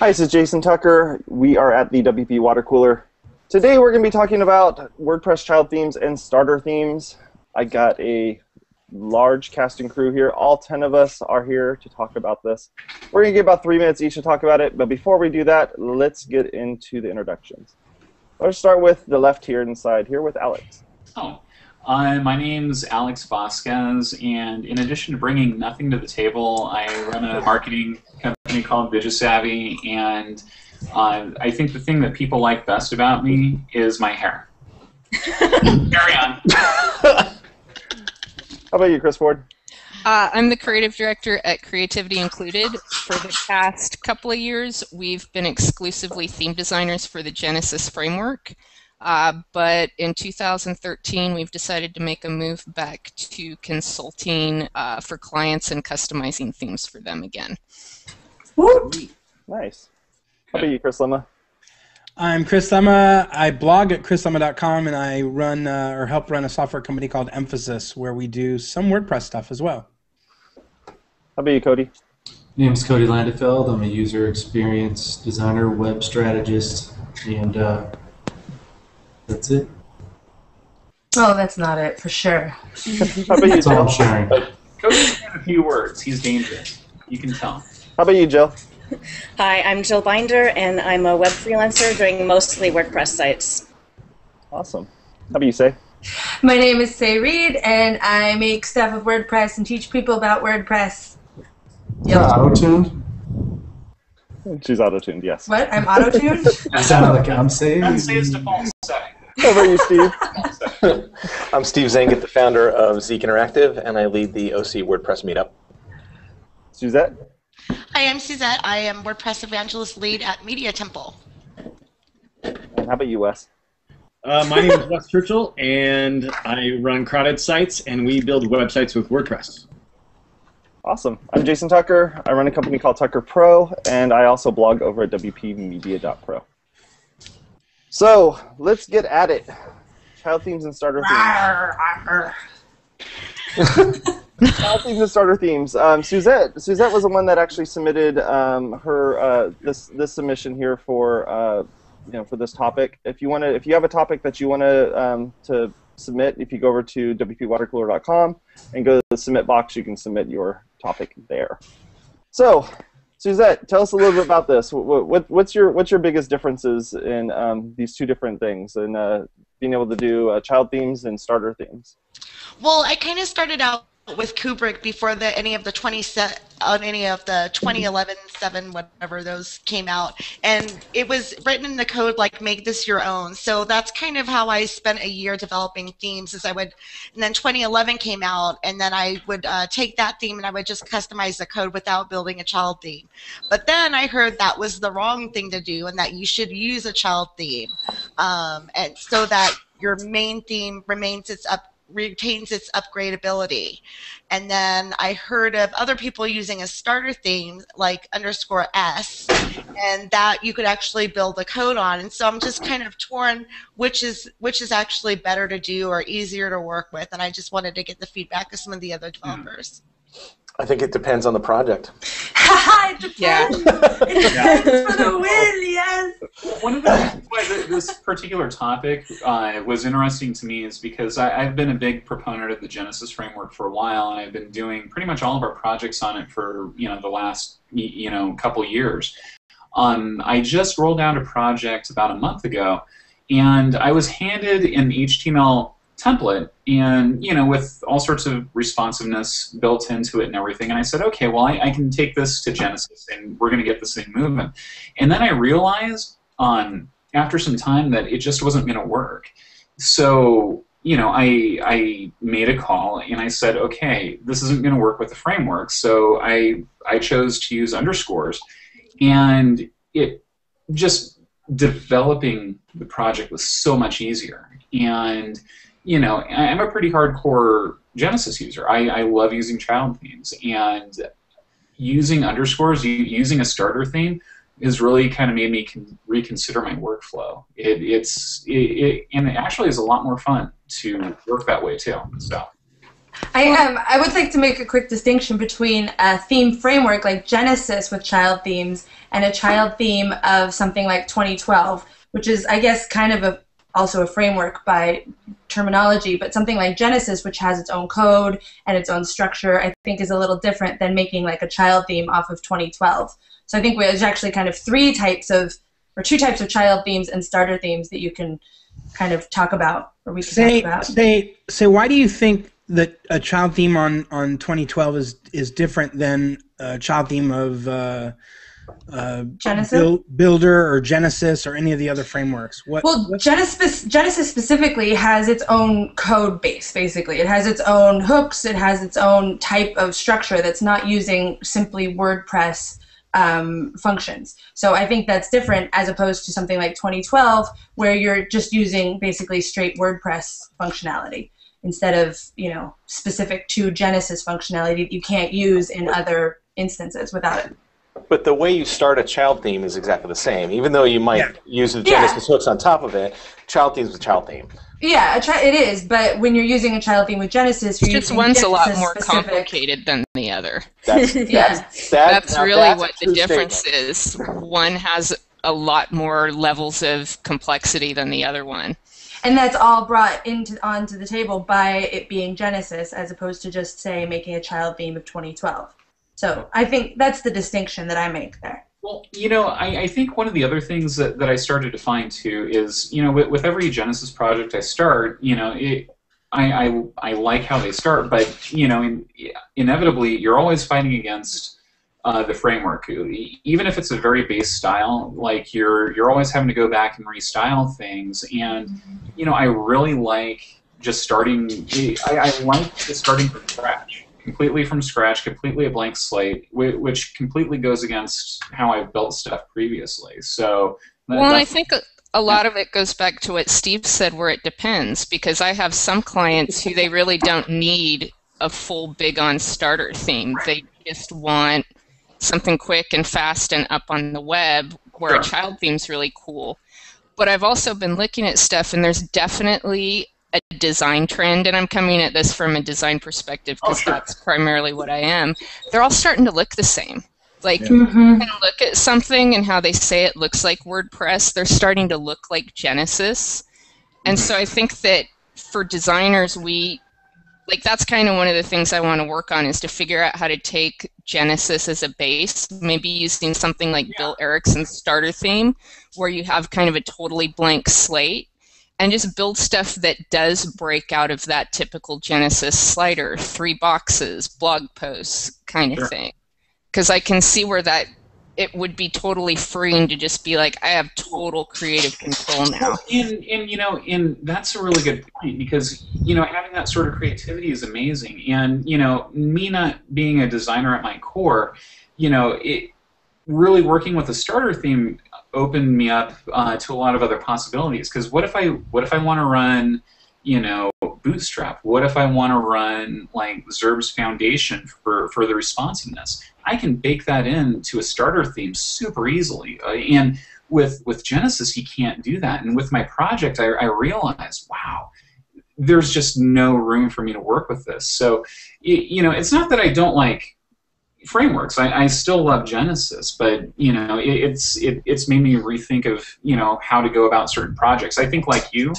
Hi, this is Jason Tucker. We are at the WP Water Cooler. Today we're going to be talking about WordPress child themes and starter themes. I got a large casting crew here. All 10 of us are here to talk about this. We're going to get about three minutes each to talk about it, but before we do that, let's get into the introductions. Let's start with the left here inside here with Alex. Oh, uh, my name's Alex Vasquez, and in addition to bringing nothing to the table, I run a marketing company called Digisavvy, and uh, I think the thing that people like best about me is my hair. Carry on. How about you, Chris Ford? Uh, I'm the creative director at Creativity Included. For the past couple of years, we've been exclusively theme designers for the Genesis framework. Uh, but in 2013, we've decided to make a move back to consulting uh, for clients and customizing themes for them again. Nice. How about you, Chris Lema? I'm Chris Lema. I blog at chrislema.com and I run uh, or help run a software company called Emphasys where we do some WordPress stuff as well. How about you, Cody? My name's Cody Landefeld. I'm a user experience designer, web strategist, and uh, that's it. Oh, that's not it for sure. How about you, That's all I'm Jill? sharing. Cody's got a few words. He's dangerous. You can tell. How about you, Jill? Hi, I'm Jill Binder, and I'm a web freelancer doing mostly WordPress sites. Awesome. How about you, Sé? My name is Sé Reed, and I make stuff with WordPress and teach people about WordPress. Yeah, auto-tuned. She's auto-tuned, yes. What? I'm auto tuned? That sounded like I'm saying. That's his default setting. How about you, Steve? I'm Steve Zehngut, the founder of Zeek Interactive, and I lead the OC WordPress meetup. Suzette? Hi, I'm Suzette. I am WordPress Evangelist Lead at Media Temple. And how about you, Wes? Uh, my name is Wes Chyrchel, and I run Crowded Sites, and we build websites with WordPress. Awesome. I'm Jason Tucker. I run a company called Tucker Pro, and I also blog over at wpmedia.pro. So let's get at it. Child themes and starter themes. Child themes and starter themes. Um, Suzette, Suzette was the one that actually submitted um, her uh, this this submission here for uh, you know for this topic. If you want to, if you have a topic that you want to um, to submit, if you go over to wpwatercooler.com and go to the submit box, you can submit your topic there. So, Suzette, tell us a little bit about this. What, what, what's your what's your biggest differences in um, these two different things, and uh, being able to do uh, child themes and starter themes? Well, I kind of started out with Kubrick before the, any of the 20 set, on any of the 2011 7 whatever those came out. And it was written in the code like make this your own. So that's kind of how i spent a year developing themes as i would and then 2011 came out and then i would uh, take that theme and i would just customize the code without building a child theme. But then i heard that was the wrong thing to do and that you should use a child theme. Um, and so that your main theme remains its up retains its upgradability. And then I heard of other people using a starter theme like underscore S, and that you could actually build a code on. And so I'm just kind of torn which is which is actually better to do or easier to work with. And I just wanted to get the feedback of some of the other hmm. developers. I think it depends on the project. it depends. Yeah. It depends for the win, yes. One of the reasons why this particular topic uh, was interesting to me is because I, I've been a big proponent of the Genesis framework for a while, and I've been doing pretty much all of our projects on it for you know the last you know couple years. Um, I just rolled out a project about a month ago, and I was handed an HTML template. And you know with all sorts of responsiveness built into it and everything. And i said okay well i, I can take this to genesis and we're going to get this thing moving and then i realized on after some time that it just wasn't going to work. So you know i i made a call and i said okay this isn't going to work with the framework. So i i chose to use underscores. And it just developing the project was so much easier. And you know, I'm a pretty hardcore Genesis user. I, I love using child themes, and using underscores, using a starter theme, has really kind of made me con- reconsider my workflow. It, it's it, it, and it actually is a lot more fun to work that way too. So. I um, I would like to make a quick distinction between a theme framework like Genesis with child themes and a child theme of something like 2012, which is I guess kind of a also a framework by terminology, but something like Genesis, which has its own code and its own structure, I think is a little different than making like a child theme off of 2012. So I think there's actually kind of three types of, or two types of child themes and starter themes that you can kind of talk about, or we can Say, talk about. say, say, why do you think that a child theme on, on 2012 is is different than a child theme of uh, uh, Genesis? Buil- Builder or Genesis or any of the other frameworks? What? Well, Genesis, Genesis specifically has its own code base, basically. It has its own hooks, it has its own type of structure that's not using simply WordPress um, functions. So I think that's different as opposed to something like 2012, where you're just using basically straight WordPress functionality instead of, you know, specific to Genesis functionality that you can't use in other instances without it. But the way you start a child theme is exactly the same. Even though you might Yeah. use the Yeah. Genesis hooks on top of it, child theme is a child theme. Yeah, a chi- it is, but when you're using a child theme with Genesis, you're It's just using one's a lot more specific- complicated than the other. That's Yeah. that's, that, That's really that's what the difference statement. is. One has a lot more levels of complexity than the other one. and that's all brought into onto the table by it being Genesis, as opposed to just say making a child theme of 2012. So I think that's the distinction that I make there. Well, you know, I, I think one of the other things that, that I started to find too is, you know, with, with every Genesis project I start, you know, it, I, I, I like how they start, but, you know, in, inevitably you're always fighting against uh, the framework. Even if it's a very base style, like you're, you're always having to go back and restyle things. And, you know, I really like just starting, I, I like just starting from scratch completely from scratch, completely a blank slate, which completely goes against how I've built stuff previously. So, Well, I think a, a lot of it goes back to what Steve said, where it depends, because I have some clients who they really don't need a full big on starter theme. They just want something quick and fast and up on the web, where a Sure. child theme's really cool. But I've also been looking at stuff, and there's definitely a design trend, and I'm coming at this from a design perspective Oh, because sure. that's primarily what I am. They're all starting to look the same. Like Mm-hmm. can look at something and how they say it looks like WordPress, they're starting to look like Genesis. And so I think that for designers, we like that's kind of one of the things I want to work on is to figure out how to take Genesis as a base, maybe using something like Bill Erickson's starter theme, where you have kind of a totally blank slate, and just build stuff that does break out of that typical Genesis slider, three boxes, blog posts kind of Sure. thing because I can see where that it would be totally freeing to just be like, I have total creative control now. And, and you know, and that's a really good point because you know having that sort of creativity is amazing. And you know, me not being a designer at my core, you know, it really working with a starter theme opened me up uh, to a lot of other possibilities. Because what if I what if I want to run, you know, Bootstrap? What if I want to run like Zurb's Foundation for for the responsiveness? I can bake that into a starter theme super easily, uh, and with with Genesis, you can't do that. And with my project, I, I realized, wow, there's just no room for me to work with this. So, you know, it's not that I don't like frameworks. I, I still love Genesis, but you know, it, it's it, it's made me rethink of you know how to go about certain projects. I think like you.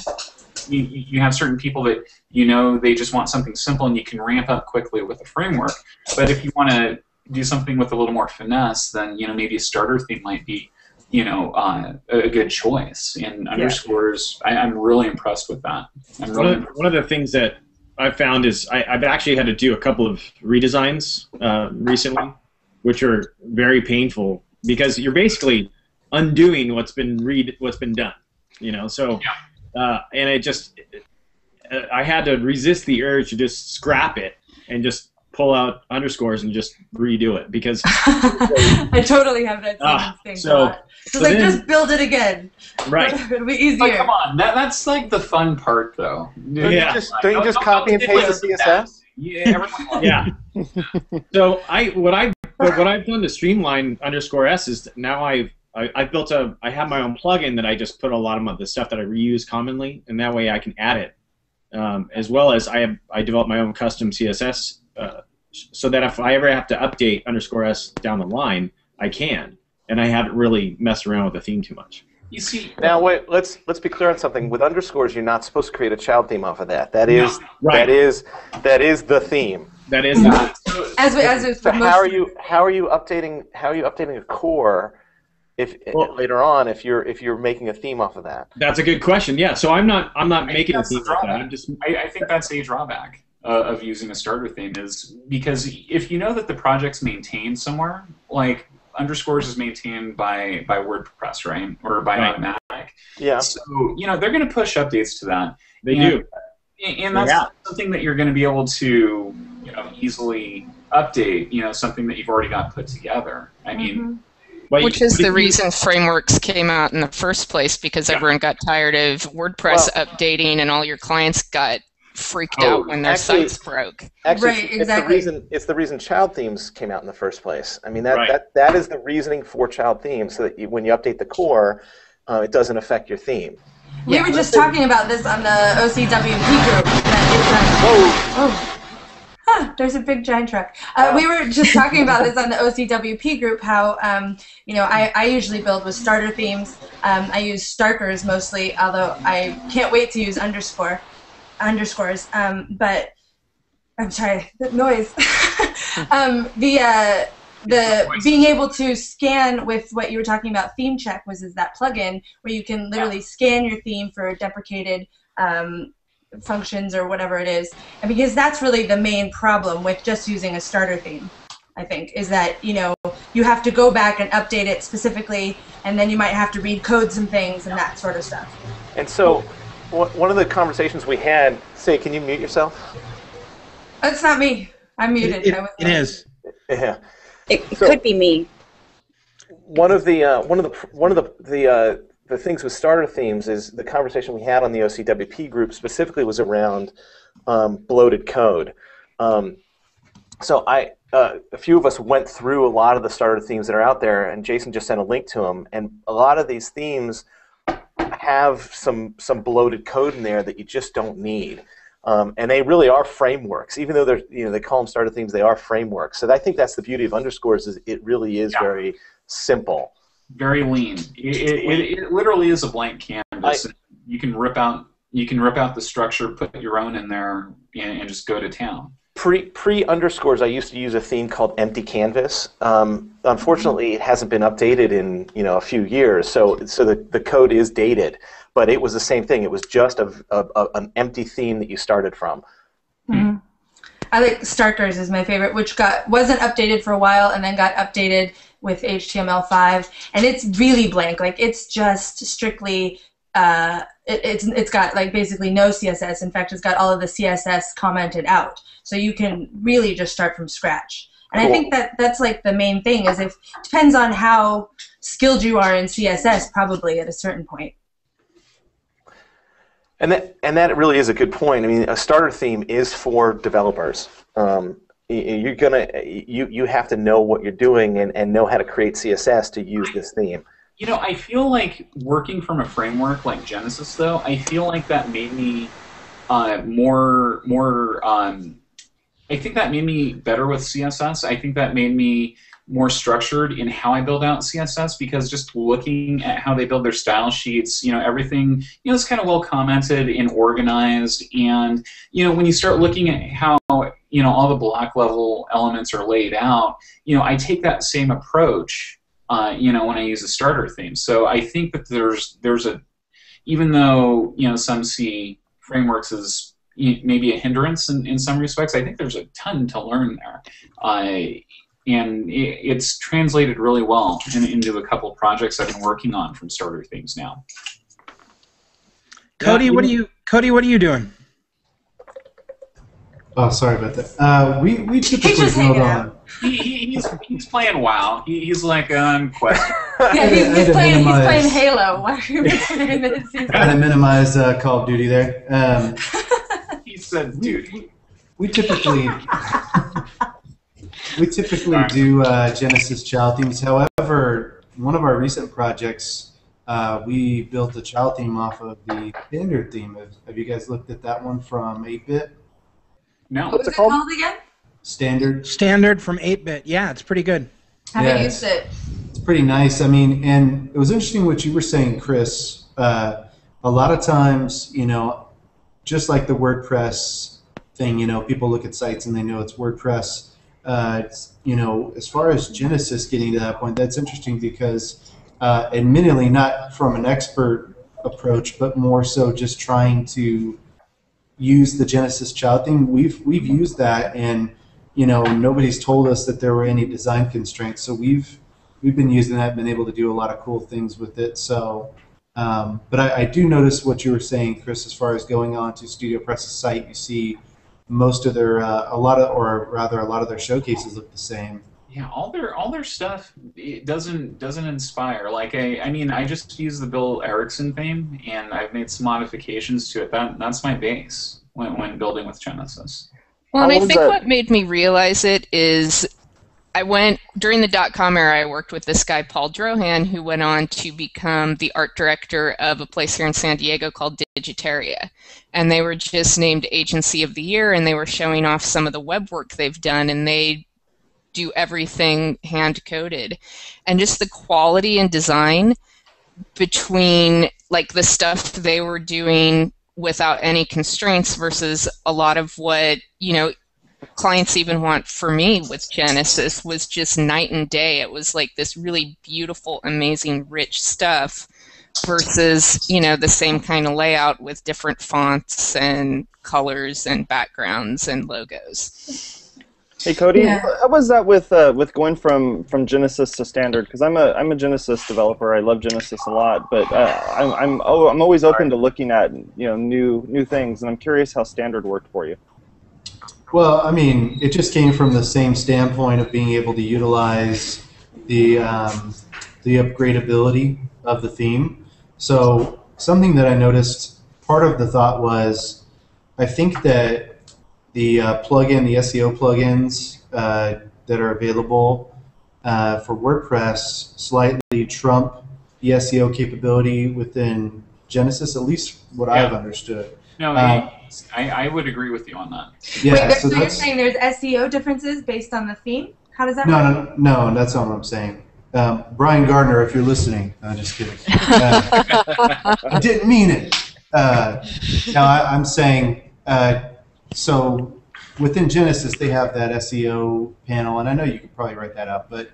You, you have certain people that you know they just want something simple and you can ramp up quickly with a framework. But if you want to do something with a little more finesse, then you know maybe a starter theme might be you know, uh, a good choice. And underscores, I, I'm really impressed with that. I'm One of, one of the things that I found is I, I've actually had to do a couple of redesigns uh, recently, which are very painful because you're basically undoing what's been read what's been done. You know, so uh, and it just I had to resist the urge to just scrap it and just pull out underscores and just redo it because I totally have that same Ah, instinct. so- a so like then- just build it again. right It'll be easier. Like, come on, that, that's like the fun part, though. Don't Yeah. you just, don't you just copy and paste the CSS? Yeah, everyone yeah. so I what I but what I've done to streamline underscore s is now I've I, I've built a I have my own plugin that I just put a lot of the stuff that I reuse commonly, and that way I can add it um, as well as I have I developed my own custom CSS uh, so that if I ever have to update underscore s down the line, I can, and I haven't really messed around with the theme too much. You see, Now wait, let's let's be clear on something. With underscores, you're not supposed to create a child theme off of that. That is right. that is that is the theme. That is As we, as we, So how are you how are you updating how are you updating a core if later on if you're if you're making a theme off of that? That's a good question. Yeah, so I'm not I'm not I making a that's the theme like that. I'm just I, I think that's a drawback uh, of using a starter theme is because if you know that the project's maintained somewhere, like underscores is maintained by by WordPress, right, or by Right. Automattic. Yeah. So you know they're going to push updates to that. they And- do. and and that's Yeah. something that you're going to be able to you know easily update. You know something that you've already got put together. I mean. Well, you- Which is but if the you- reason frameworks came out in the first place because Yeah. everyone got tired of WordPress updating and all your clients got freaked Oh, out when their actually- sites broke. Actually, Right, it's exactly. the reason it's the reason child themes came out in the first place. I mean that Right. that, that is the reasoning for child themes, so that you, when you update the core, uh, it doesn't affect your theme. We were just talking about this on the OCWP group. That it's, um, oh, Huh, there's a big giant truck. Uh, we were just talking about this on the OCWP group. How um, you know I, I usually build with starter themes. Um, I use Starkers mostly, although I can't wait to use underscore underscores. Um, but I'm sorry, the noise. um, the uh, the being able to scan with what you were talking about theme check was is that plugin where you can literally scan your theme for deprecated um, functions or whatever it is and because that's really the main problem with just using a starter theme i think is that you know you have to go back and update it specifically and then you might have to read code some things and that sort of stuff And so, one one of the conversations we had. Sé, can you mute yourself? that's not me i'm muted It, I it is. Yeah. It So- could be me. one of the uh, one of the one of the the uh, the things with starter themes is the conversation we had on the OCWP group specifically was around um, bloated code. Um, so I uh, a few of us went through a lot of the starter themes that are out there, and Jason just sent a link to them. And a lot of these themes have some some bloated code in there that you just don't need. Um, and they really are frameworks, even though they're you know they call them starter themes. They are frameworks. So I think that's the beauty of underscores is it really is Yeah. very simple. very lean. It, it, it, it literally is a blank canvas. you can rip out you can rip out the structure, put your own in there, and, and just go to town. Pre pre underscores, I used to use a theme called Empty Canvas. Um, unfortunately, it hasn't been updated in you know a few years, so so the, the code is dated. But it was the same thing. It was just a, a, a- an empty theme that you started from. Mhm. I like Starkers is my favorite, which got wasn't updated for a while and then got updated with HTML5, and it's really blank. Like it's just strictly. Uh, it, it's it's got like basically no CSS. In fact, it's got all of the CSS commented out, so you can really just start from scratch. And I think that that's like the main thing is if depends on how skilled you are in CSS, probably at a certain point. And that and that really is a good point. I mean, a starter theme is for developers. Um, you're gonna you you have to know what you're doing and, and know how to create CSS to use this theme. You know, I feel like working from a framework like Genesis, though, I feel like that made me uh, more more. Um, I think that made me better with CSS. I think that made me more structured in how I build out CSS because just looking at how they build their style sheets, you know, everything, you know, is kind of well commented and organized. And, you know, when you start looking at how, you know, all the block level elements are laid out, you know, I take that same approach uh, you know, when I use a starter theme. So I think that there's there's a even though you know some see frameworks as maybe a hindrance in, in some respects, I think there's a ton to learn there, uh, and it, it's translated really well in, into a couple projects I've been working on from starter Things now. Cody, what are you Cody, what are you doing? Oh, sorry about that. Uh, we we typically just build hanging on. He, he, he's he's playing WoW. He, he's like on Quest. Yeah, he's, to- I had he's playing. He's playing Halo. Why are you mentioning this? He's- Trying to minimize uh, Call of Duty there. Um, he said, "Dude, we typically we typically do uh, Genesis child themes. However, one of our recent projects uh, we built a child theme off of the standard theme. Have, have you guys looked at that one from 8-bit? No. What was it called again? Standard. Standard from 8-bit. Yeah, it's pretty good. Haven't Yeah, used it. It's pretty nice. I mean, and it was interesting what you were saying, Chris. Uh, a lot of times, you know, just like the WordPress thing, you know, people look at sites and they know it's WordPress. Uh, you know, as far as Genesis getting to that point, that's interesting because, uh, admittedly, not from an expert approach, but more so just trying to use the Genesis child theme. We've we've used that, and you know, nobody's told us that there were any design constraints. So we've we've been using that, been able to do a lot of cool things with it. So, um, but I, I do notice what you were saying, Chris, as far as going on to StudioPress's site, you see most of their uh, a lot of, or rather, a lot of their showcases look the same. Yeah, all their all their stuff it doesn't doesn't inspire. Like I, I mean, I just use the Bill Erickson theme, and I've made some modifications to it. That that's my base when when building with Genesis. Well, and I think that- what made me realize it is I went during the dot com era. I worked with this guy Paul Drohan, who went on to become the art director of a place here in San Diego called Digitaria, and they were just named Agency of the Year, and they were showing off some of the web work they've done, and they do everything hand coded, and just the quality and design between like the stuff they were doing without any constraints versus a lot of what you know clients even want for me with Genesis was just night and day. It was like this really beautiful, amazing, rich stuff versus you know the same kind of layout with different fonts and colors and backgrounds and logos. Hey Cody, Yeah. how was that with uh, with going from, from Genesis to standard? Because I'm a I'm a Genesis developer. I love Genesis a lot, but uh, I'm I'm oh, I'm always open to looking at you know new new things, and I'm curious how standard worked for you. Well, I mean, it just came from the same standpoint of being able to utilize the um, the upgradability of the theme. So something that I noticed, part of the thought was, I think that the uh, plugin, the SEO plugins uh, that are available uh, for WordPress, slightly trump the SEO capability within Genesis, at least what I've understood. No, Um, I, I would agree with you on that. Yeah, Wait, so, so you're saying there's SEO differences based on the theme? How does that no, work? no, no, that's not what I'm saying. Um, Brian Gardner, if you're listening, no, just kidding. Uh, I didn't mean it. Uh, no, I, I'm saying uh, so within Genesis they have that SEO panel, and I know you could probably write that up, but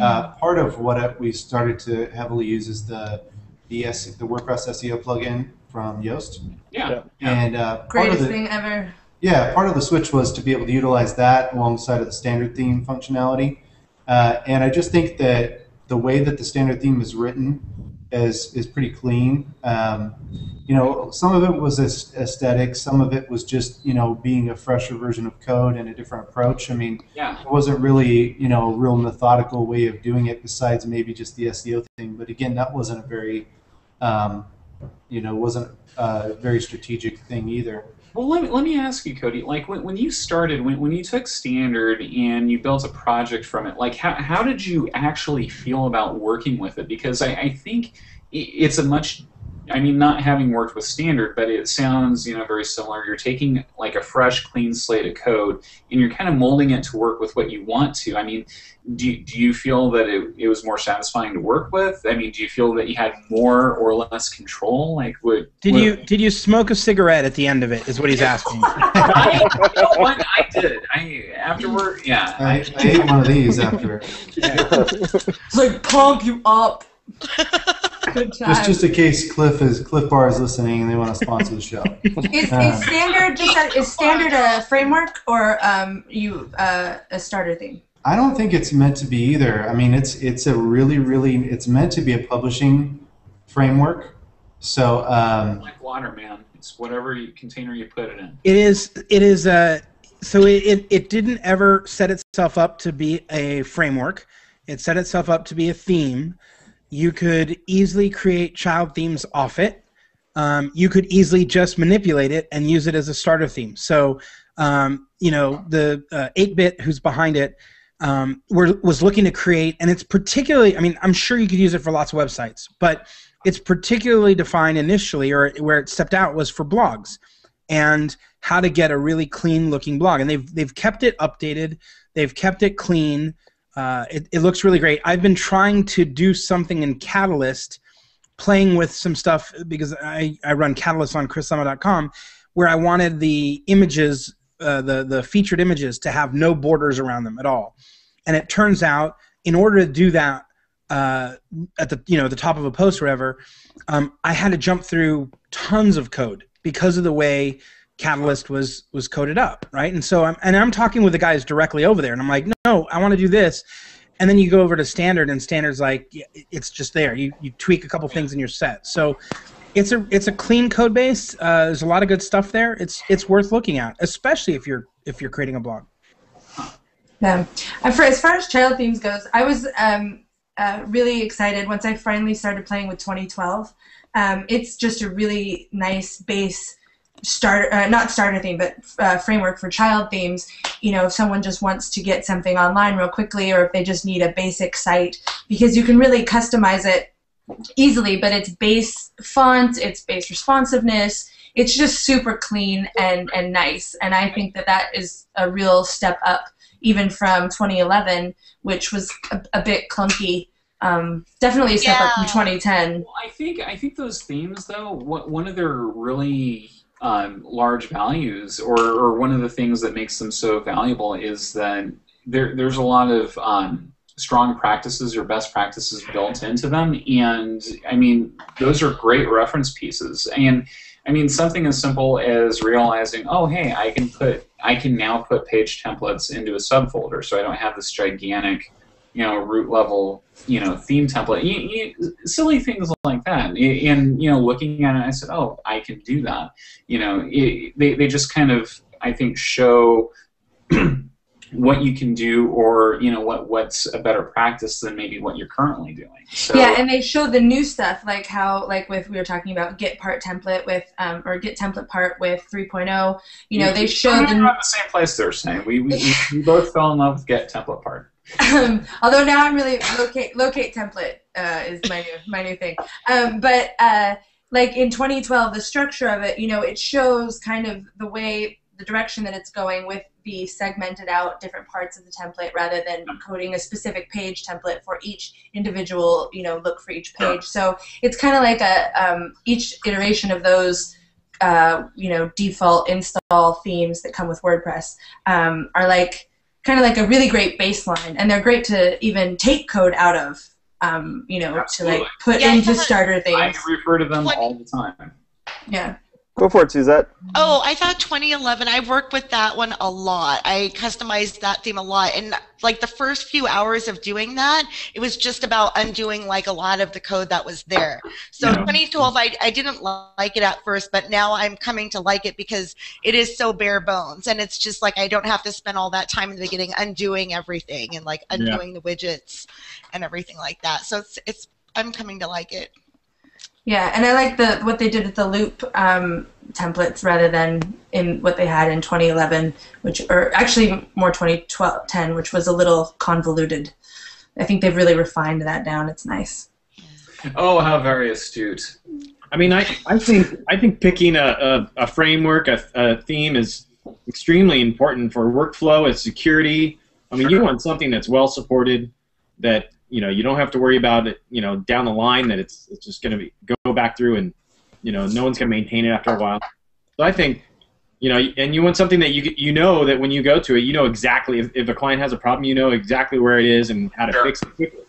uh, part of what we started to heavily use is the the, S, the WordPress SEO plugin from Yoast, Yeah, yeah. and uh, part of Greatest the thing ever. yeah, part of the switch was to be able to utilize that alongside of the standard theme functionality. Uh, and I just think that the way that the standard theme is written is is pretty clean. Um, you know, some of it was aes- aesthetic, some of it was just you know being a fresher version of code and a different approach. I mean, yeah. it wasn't really you know a real methodical way of doing it besides maybe just the SEO thing. But again, that wasn't a very um, you know wasn't a very strategic thing either. Well, let me, let me ask you, Cody. Like when, when you started, when, when you took standard and you built a project from it, like how, how did you actually feel about working with it? Because I, I think it's a much, I mean, not having worked with standard, but it sounds you know very similar. You're taking like a fresh, clean slate of code and you're kind of molding it to work with what you want to. I mean, do, you- do you feel that it, it was more satisfying to work with? I mean, do you feel that you had more or less control? Like, would Did would- you did you smoke a cigarette at the end of it? Is what he's asking. I, you know what? I did. I afterward, yeah. I, I ate one of these after. It's like pump you up. Good job. Just just in case Clif is Clif Bar is listening and they want to sponsor the show. is, um, is standard just a, is standard a framework or um, you uh, a starter theme? I don't think it's meant to be either. I mean, it's it's a really really it's meant to be a publishing framework. So um, like water, man. It's whatever you, container you put it in. It is. It is. Uh, so it, it, it didn't ever set itself up to be a framework. It set itself up to be a theme. You could easily create child themes off it. Um, you could easily just manipulate it and use it as a starter theme. So, um, you know, the uh, 8-bit who's behind it um, were, was looking to create, and it's particularly. I mean, I'm sure you could use it for lots of websites, but it's particularly defined initially, or where it stepped out was for blogs, and how to get a really clean looking blog. And they've they've kept it updated, they've kept it clean. Uh, it, it looks really great. I've been trying to do something in Catalyst, playing with some stuff because I, I run Catalyst on chrislema.com, where I wanted the images, uh, the the featured images, to have no borders around them at all. And it turns out, in order to do that uh, at the you know the top of a post or whatever, um, I had to jump through tons of code because of the way Catalyst was was coded up, right? And so I'm and I'm talking with the guys directly over there, and I'm like, no, I want to do this. And then you go over to standard, and standard's like, it's just there. You you tweak a couple things in your set. So it's a it's a clean code base. Uh, there's a lot of good stuff there. It's it's worth looking at, especially if you're if you're creating a blog. Yeah. And for as far as child themes goes, I was um, uh, really excited once I finally started playing with 2012. Um, it's just a really nice base start, uh, not starter theme, but uh, framework for child themes. You know, if someone just wants to get something online real quickly, or if they just need a basic site, because you can really customize it easily. But it's base font, it's base responsiveness. It's just super clean and and nice, and I think that that is a real step up even from 2011, which was a, a bit clunky. Um, definitely a step Yeah. up from 2010. Well, I think I think those themes though, what, one of their really um, large values, or, or one of the things that makes them so valuable, is that there there's a lot of um, strong practices or best practices built into them, and I mean those are great reference pieces. And I mean something as simple as realizing, oh hey, I can put I can now put page templates into a subfolder, so I don't have this gigantic you know root level you know theme template. You, you, silly things like that. And you know looking at it i said oh i can do that. You know it, they, they just kind of i think show what you can do or you know what what's a better practice than maybe what you're currently doing. So yeah, and they show the new stuff, like how, like with we were talking about get part template with, um, or get template part with 3.0. You know, they show we're the not the same place they're saying. We, we, we, we both fell in love with get template part um, although now I'm really locate locate template uh, is my new my new thing. Um, but uh, like in 2012, the structure of it, you know, it shows kind of the way the direction that it's going with the segmented out different parts of the template rather than coding a specific page template for each individual, you know, look for each page. So it's kind of like a um, each iteration of those. Uh, you know, default install themes that come with WordPress um, are like kind of like a really great baseline, and they're great to even take code out of, um, you know, Absolutely. to like put Yeah, into starter things. i refer to them What- all the time Yeah. Go for it, Suzette. Oh, I thought 2011. I worked with that one a lot. I customized that theme a lot, and like the first few hours of doing that, it was just about undoing like a lot of the code that was there. So Yeah. 2012, I, I didn't like it at first, but now I'm coming to like it because it is so bare bones, and it's just like I don't have to spend all that time in the beginning undoing everything and like undoing the widgets and everything like that. So it's it's I'm coming to like it. Yeah, and I like the what they did with the loop um, templates rather than in what they had in 2011, which or actually more 2012 10, which was a little convoluted. I think they've really refined that down. It's nice. oh how very astute I mean, I, I think I think picking a, a, a framework, a, a theme is extremely important for workflow, it's security. I mean, you want something that's well supported, that you know you don't have to worry about it, you know, down the line that it's it's just going to be go back through and you know no one's going to maintain it after a while. So I think you know, and you want something that you you know that when you go to it, you know exactly if, if a client has a problem, you know exactly where it is and how to Sure. fix it quickly.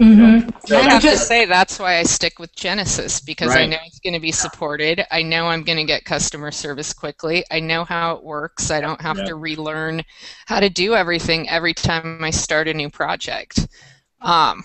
Mm-hmm. So I that's have to say that's why I stick with Genesis because I know it's going to be supported. I know I'm going to get customer service quickly. I know how it works. I don't have Yeah. to relearn how to do everything every time I start a new project. Um,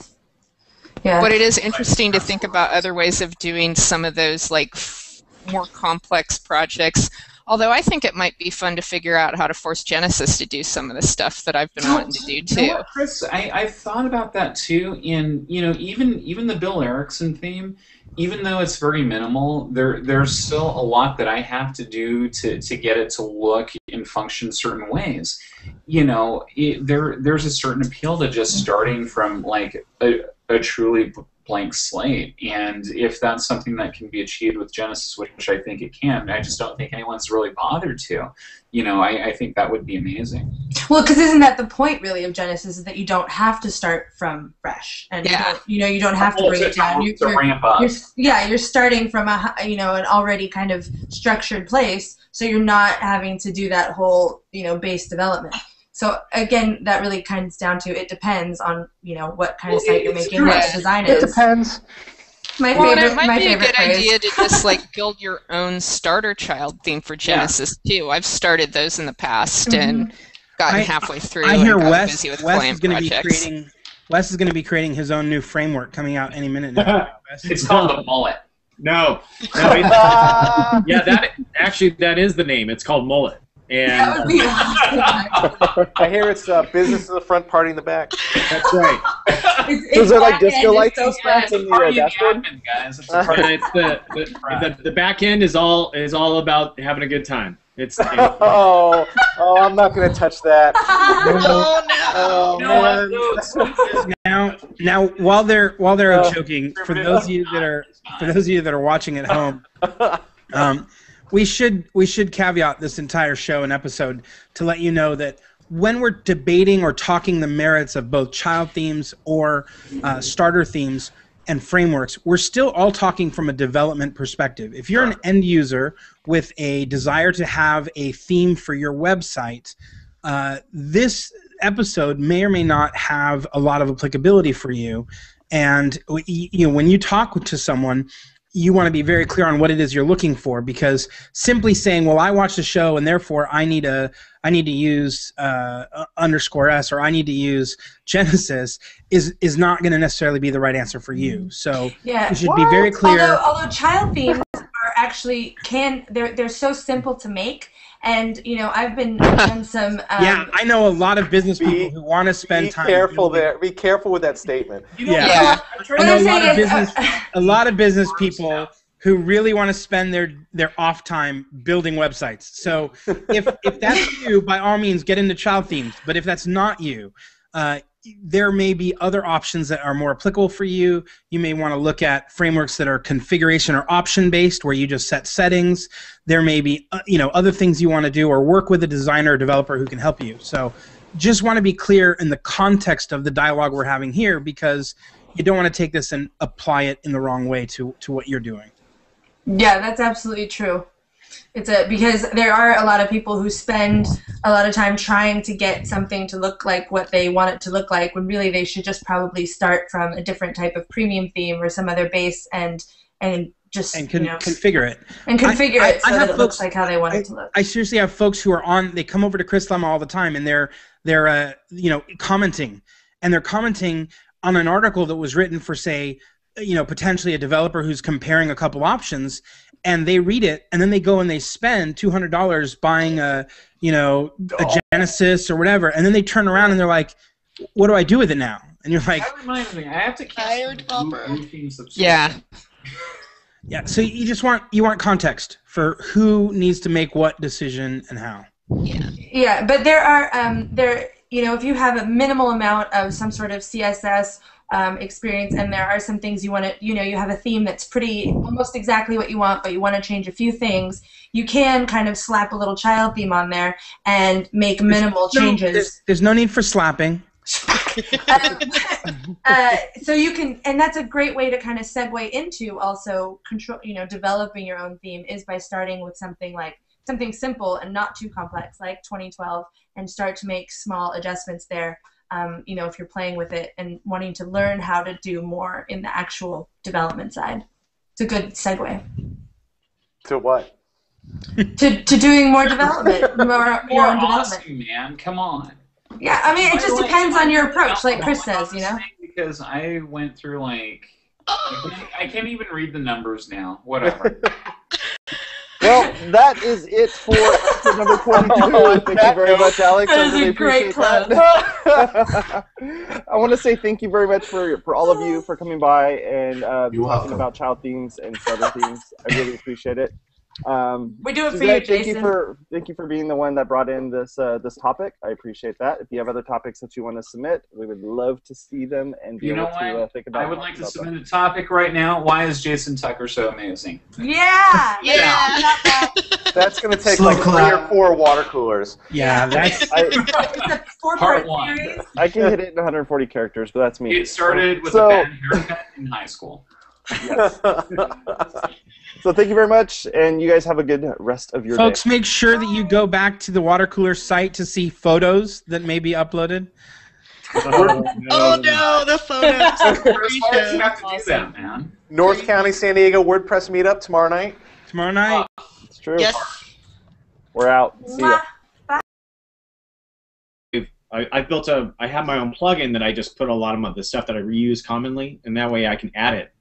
Yeah. but it is interesting to think about other ways of doing some of those like f- more complex projects. Although I think it might be fun to figure out how to force Genesis to do some of the stuff that I've been wanting to do You know too. what, Chris, I, I've thought about that too. In you know, even even the Bill Erickson theme, even though it's very minimal, there there's still a lot that I have to do to, to get it to look and function certain ways. You know, it, there there's a certain appeal to just starting from like a, a a truly blank slate. And if that's something that can be achieved with Genesis, which I think it can, I just don't think anyone's really bothered to. You know, I, I think that would be amazing. Well, because isn't that the point really of Genesis is that you don't have to start from fresh, and you Yeah. don't- you know you don't have to Well, bring to- it down. to You- you're- ramp up. you're yeah you're starting from a you know an already kind of structured place so you're not having to do that whole you know base development so again that really comes down to it depends on you know what kind of Well, site you're making true. what the design It is depends. My Well, favorite it might my be a good phrase. idea to just like build your own starter child theme for Genesis too. I've started those in the past mm-hmm. and gotten I- halfway through. I hear Wes. busy with Wes is going to be creating. Wes is going to be creating his own new framework coming out any minute now. It's called the mullet. No, no, yeah, that actually that is the name. It's called Mullet, that would be awesome. I hear it's uh, business in the front, party in the back. that's right. It's- Is it's there like back end, disco it's lights so and stuff in the uh, Party in the dashboard? admin, guys. It's party. And it's the, the, the the back end is all is all about having a good time. It's oh, oh, I'm not going to touch that. Oh no. Oh, You know what, man. Now, now, while they're while they're Uh, joking, for those of you that are for those of you that are watching at home, um, we should we should caveat this entire show and episode to let you know that when we're debating or talking the merits of both child themes or uh, starter themes and frameworks, we're still all talking from a development perspective. If you're an end user with a desire to have a theme for your website, uh, this episode may or may not have a lot of applicability for you. And you know, when you talk to someone, you want to be very clear on what it is you're looking for because simply saying, "Well, I watched the show and therefore I need a I need to use uh, underscore s or I need to use Genesis," is is not going to necessarily be the right answer for you. So yeah you should be very clear. Although, although child themes are actually can they're they're so simple to make, and you know I've been done some. Um, yeah, I know a lot of business Be- people who want to spend Be time. Be careful building- there. Be careful with that statement. Yeah. Yeah. I know a lot of business- uh, a lot of business people who really want to spend their their off time building websites. So if if that's you, by all means, get into child themes. But if that's not you, uh, there may be other options that are more applicable for you. You may want to look at frameworks that are configuration or option based, where you just set settings. There may be uh, you know other things you want to do, or work with a designer or developer who can help you. So just want to be clear in the context of the dialogue we're having here because you don't want to take this and apply it in the wrong way to, to what you're doing. Yeah, that's absolutely true. It's a because there are a lot of people who spend a lot of time trying to get something to look like what they want it to look like when really they should just probably start from a different type of premium theme or some other base and and just And can you know configure it. and configure I- it so I have that it looks like how they want it to look. I seriously have folks who are on. They come over to Chris Lema all the time, and they're they're uh, you know commenting, and they're commenting on an article that was written for say, you know, potentially a developer who's comparing a couple options, and they read it, and then they go and they spend two hundred dollars buying a you know a Genesis or whatever, and then they turn around and they're like, "What do I do with it now?" And you're like, That reminds me, I have to keep Tired some developer. blue- blue themes of Yeah. Yeah, so you just want you want context for who needs to make what decision and how. Yeah. Yeah, but there are um, there you know if you have a minimal amount of some sort of CSS um, experience and there are some things you want to you know you have a theme that's pretty almost exactly what you want but you want to change a few things you can kind of slap a little child theme on there and make minimal No, changes there's, there's no need for slapping. um, uh, so you can and that's a great way to kind of segue into also control you know developing your own theme is by starting with something like something simple and not too complex like 2012 and start to make small adjustments there um, you know if you're playing with it and wanting to learn how to do more in the actual development side it's a good segue To what? to, to doing more development more, your More own development awesome, man. Come on. yeah i mean it just Like- depends on your approach like chris says you know Because I went through like I can't- I can't even read the numbers now. Whatever. Well, that is it for number 22. Thank you very much, Alex. That I is really a great appreciate that. I want to say thank you very much for, for all of you for coming by and uh, talking welcome. about child themes and starter themes. I really appreciate it. Um, we do it for you, thank Jason. You for, thank you for being the one that brought in this uh, this topic. I appreciate that. If you have other topics that you want to submit, we would love to see them and be you know able to uh, think about. I would like to submit them. a topic right now. Why is Jason Tucker so amazing? Yeah, yeah. That's going to take Slow like clap. three or four water coolers. Yeah, that's. I, it's a four-part series. I can hit it in 140 characters, but that's me. It started with so, a bad haircut in high school. Yes. So thank you very much, and you guys have a good rest of your Folks, day. make sure that you go back to the water cooler site to see photos that may be uploaded. Oh no, oh, no the photos. you have to do that, man. North County, San Diego WordPress meetup tomorrow night. Tomorrow night. Uh, it's true. Yes. We're out. See ya. I, I built a. I have my own plugin that I just put a lot of the stuff that I reuse commonly, and that way I can add it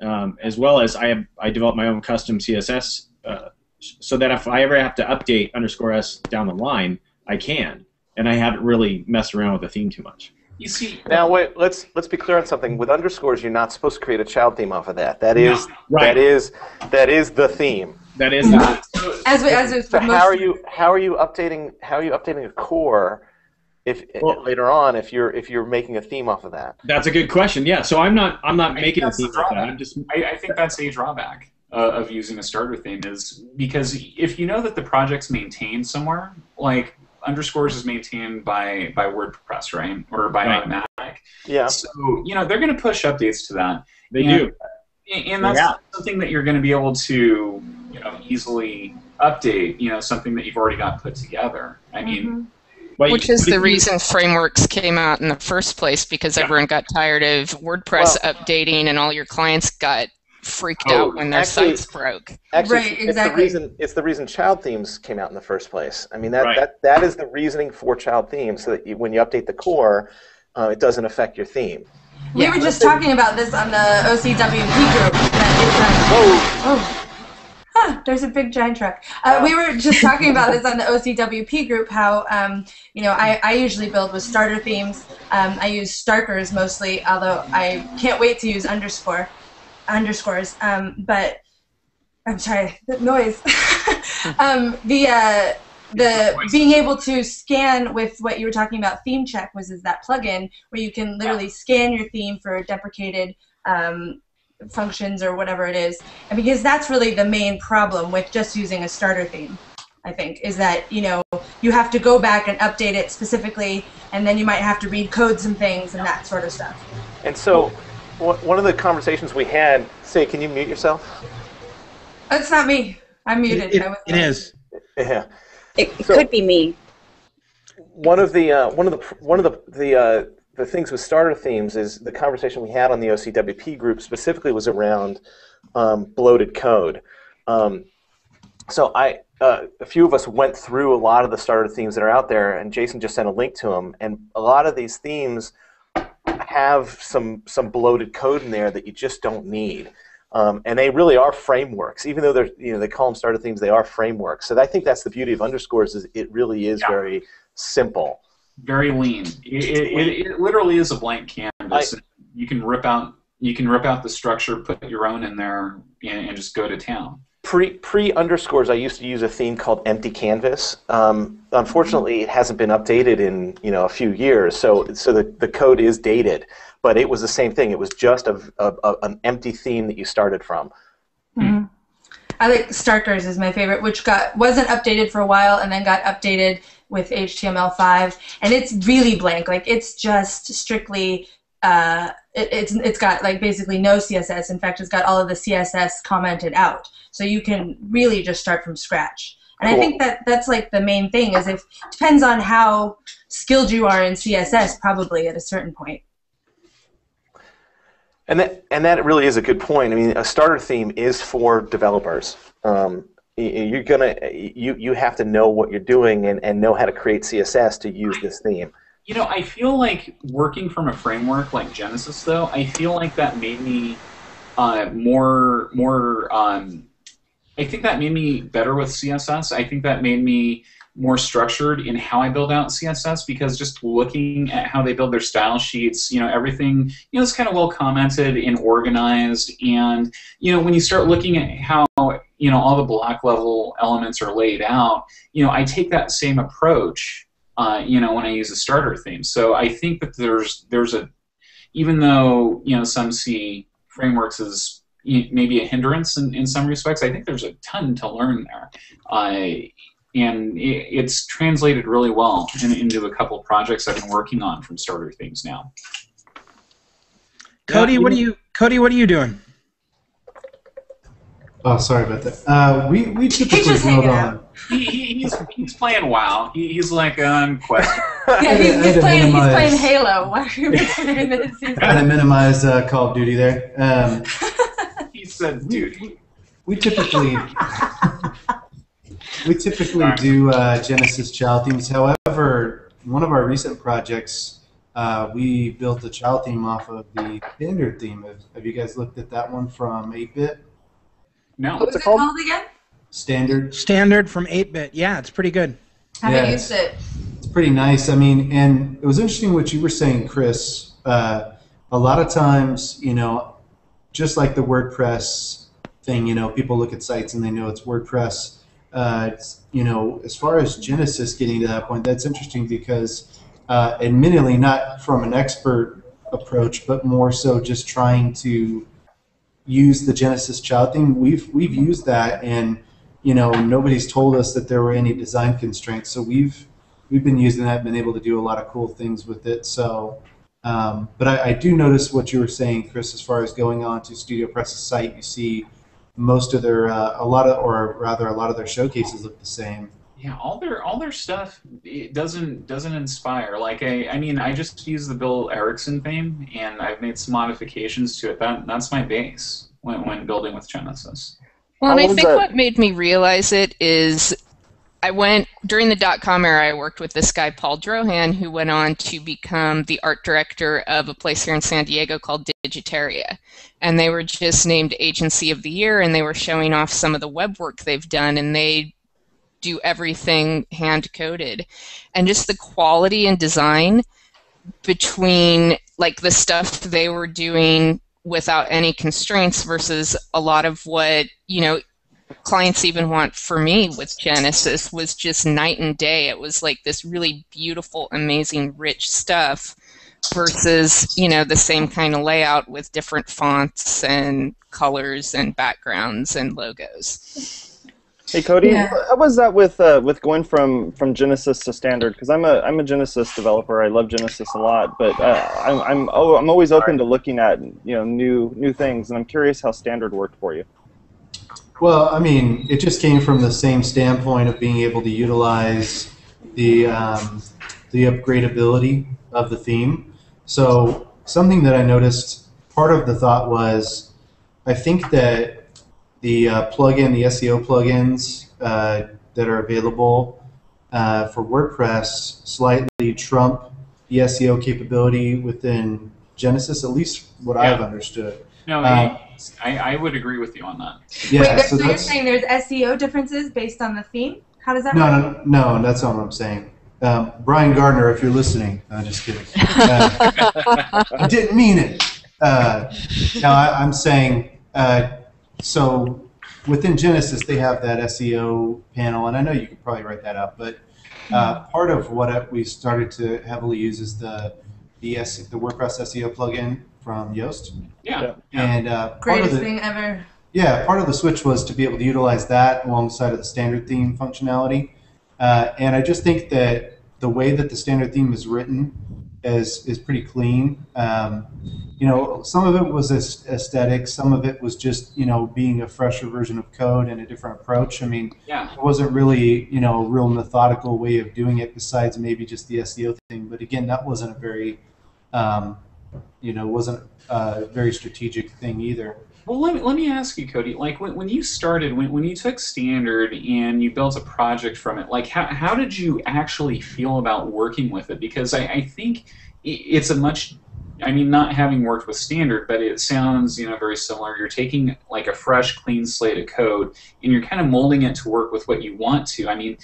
um, as well as I have I developed my own custom CSS uh, so that if I ever have to update underscore s down the line, I can, and I haven't really messed around with the theme too much. You see, now wait. Let's let's be clear on something. With underscores, you're not supposed to create a child theme off of that. That is no, right. that is that is the theme. That is the as we, as so how are you how are you updating how are you updating a core if well, later on if you're if you're making a theme off of that. That's a good question. Yeah so i'm not i'm not I making a theme off that. i'm just I, I, think that's a drawback uh, of using a starter theme is because if you know that the project's maintained somewhere like underscores is maintained by by wordpress right? Or by right. Automattic. Yeah. So you know they're going to push updates to that. They and, do. and that's yeah. something that you're going to be able to you know easily update you know something that you've already got put together. I mean mm-hmm which is the reason frameworks came out in the first place because yeah. everyone got tired of WordPress well, updating and all your clients got freaked oh, out when their actually, sites broke. Actually, right, exactly. it's the reason it's the reason child themes came out in the first place. I mean that right. that, that is the reasoning for child themes so that you, when you update the core, uh, it doesn't affect your theme. We yeah. were just talking about this on the OCWP group. That it's, um, oh huh, there's a big giant truck. Uh, we were just talking about this on the OCWP group, how, um, you know, I, I usually build with starter themes. Um, I use starters mostly, although I can't wait to use underscore, underscores. Um, but I'm sorry, the noise. um, the, uh, the being able to scan with what you were talking about theme check was is that plugin where you can literally scan your theme for deprecated um, functions or whatever it is. And because that's really the main problem with just using a starter theme, I think, is that, you know, you have to go back and update it specifically, and then you might have to read code some things and that sort of stuff. And so, one of the conversations we had, say, can you mute yourself? It's not me. I'm muted. It, it, it is. Yeah. It, it so, could be me. One of the uh, one of the one of the the uh, the things with starter themes is the conversation we had on the OCWP group specifically was around um, bloated code. Um, so I, uh, a few of us went through a lot of the starter themes that are out there, and Jason just sent a link to them. And a lot of these themes have some some bloated code in there that you just don't need. Um, and they really are frameworks, even though they're you know they call them starter themes. They are frameworks. So I think that's the beauty of underscores is it really is yeah. very simple very lean. It, it, it, literally is a blank canvas. I, you can rip out you can rip out the structure, put your own in there, and, and just go to town. Pre pre underscores, I used to use a theme called Empty Canvas. Um, unfortunately, it hasn't been updated in you know a few years, so so the, the code is dated. But it was the same thing. It was just a, a, a an empty theme that you started from. Mm-hmm. I like Starters is my favorite, which got wasn't updated for a while and then got updated with HTML5, and it's really blank. Like it's just strictly. Uh, it, it's it's got like basically no CSS. In fact, it's got all of the CSS commented out, so you can really just start from scratch. And cool. I think that that's like the main thing is if depends on how skilled you are in CSS, probably at a certain point. And that and that really is a good point. I mean, a starter theme is for developers. Um, you're gonna you you have to know what you're doing and, and know how to create css to use this theme you know i feel like working from a framework like genesis though i feel like that made me uh, more more um, i think that made me better with css i think that made me more structured in how I build out CSS because just looking at how they build their style sheets, you know, everything, you know, is kind of well commented and organized. And, you know, when you start looking at how you know all the block level elements are laid out. You know, I take that same approach. Uh, you know, when I use a starter theme. So I think that there's there's a even though you know some see frameworks as maybe a hindrance in, in some respects, I think there's a ton to learn there. Uh, and it's translated really well in, into a couple projects I've been working on from starter themes now. Cody, what are you Cody, what are you doing? Oh, sorry about that. Uh, we we typically build on. He, he, he's, he's playing WoW. He, he's like um quest. yeah, he's, he's, playing, he's playing Halo. Why are you mentioning this? Trying to minimize uh, Call of Duty there. Um, he said, "Dude." We, we typically we typically do uh, Genesis child themes. However, one of our recent projects, uh, we built a child theme off of the standard theme. Have, have you guys looked at that one from 8-bit? No. What What's it called? called again? Standard. Standard from 8-bit. Yeah, it's pretty good. Haven't yeah, used it. It's pretty nice. I mean, and it was interesting what you were saying, Chris. Uh, a lot of times, you know, just like the WordPress thing, you know, people look at sites and they know it's WordPress. Uh, you know, as far as Genesis getting to that point, that's interesting because, uh, admittedly, not from an expert approach, but more so just trying to use the Genesis child theme. We've we've used that, and you know, nobody's told us that there were any design constraints. So we've we've been using that, been able to do a lot of cool things with it. So. Um, but I, I do notice what you were saying, Chris, as far as going on to StudioPress's site, you see most of their uh, a lot of or rather a lot of their showcases look the same. Yeah, all their all their stuff it doesn't doesn't inspire. Like I I mean I just use the Bill Erickson theme and I've made some modifications to it. That that's my base when when building with Genesis. Well, and I think that? what made me realize it is I went during the dot com era. I worked with this guy Paul Drohan, who went on to become the art director of a place here in San Diego called Digitaria, and they were just named Agency of the Year, and they were showing off some of the web work they've done, and they do everything hand coded, and just the quality and design between like the stuff they were doing without any constraints versus a lot of what you know clients even want for me with Genesis was just night and day. It was like this really beautiful, amazing, rich stuff versus, you know, the same kind of layout with different fonts and colors and backgrounds and logos. Hey Cody, yeah. how was that with uh, with going from, from Genesis to standard? Because I'm a I'm a Genesis developer. I love Genesis a lot, but uh, I'm I'm oh, I'm always open to looking at you know new new things, and I'm curious how standard worked for you. Well, I mean, it just came from the same standpoint of being able to utilize the um, the upgradability of the theme. So something that I noticed, part of the thought was, I think that the uh, plugin, the SEO plugins uh, that are available uh, for WordPress, slightly trump the SEO capability within Genesis, at least what yeah. I've understood. No, uh, I, I would agree with you on that. Yeah, Wait, so, so you're saying there's SEO differences based on the theme? How does that no, work? No, no, that's not what I'm saying. Um, Brian Gardner, if you're listening, I'm just kidding. Uh, I didn't mean it. Uh, no, I, am saying, uh, so within Genesis, they have that SEO panel, and I know you could probably write that up, but uh, part of what we started to heavily use is the the, S, the WordPress SEO plugin from Yoast. Yeah. And uh, greatest the, thing ever. Yeah, part of the switch was to be able to utilize that alongside of the standard theme functionality. Uh, and I just think that the way that the standard theme is written is is pretty clean. Um, you know, some of it was aesthetic, some of it was just you know being a fresher version of code and a different approach. I mean, yeah. it wasn't really you know a real methodical way of doing it besides maybe just the SEO thing. But again, that wasn't a very um, you know, wasn't a very strategic thing either. Well, let me, let me ask you, Cody. Like when, when you started, when, when you took Standard and you built a project from it, like how, how did you actually feel about working with it? Because I, I think it's a much I mean, not having worked with standard, but it sounds, you know, very similar. You're taking like a fresh, clean slate of code, and you're kind of molding it to work with what you want to. I mean,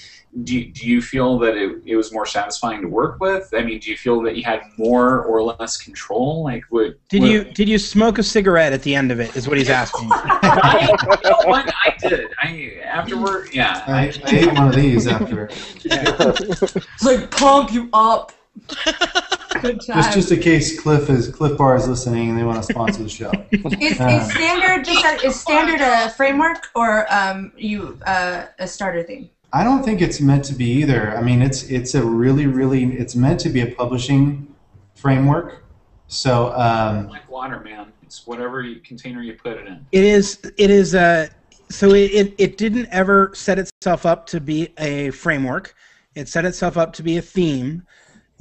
do, do you feel that it, it was more satisfying to work with? I mean, do you feel that you had more or less control? Like, what Did what- you did you smoke a cigarette at the end of it? Is what he's asking. I, you know what? I did. I afterward, yeah. I, I ate one of these after. It's like pump you up. Good time. Just just in case Clif is Clif Bar is listening and they want to sponsor the show. is, Um, is standard just a, is standard a framework or um, you uh, a starter theme? I don't think it's meant to be either. I mean, it's it's a really really it's meant to be a publishing framework. So um, like water, man. It's whatever you, container you put it in. It is. It is. Uh, so it, it, it didn't ever set itself up to be a framework. It set itself up to be a theme.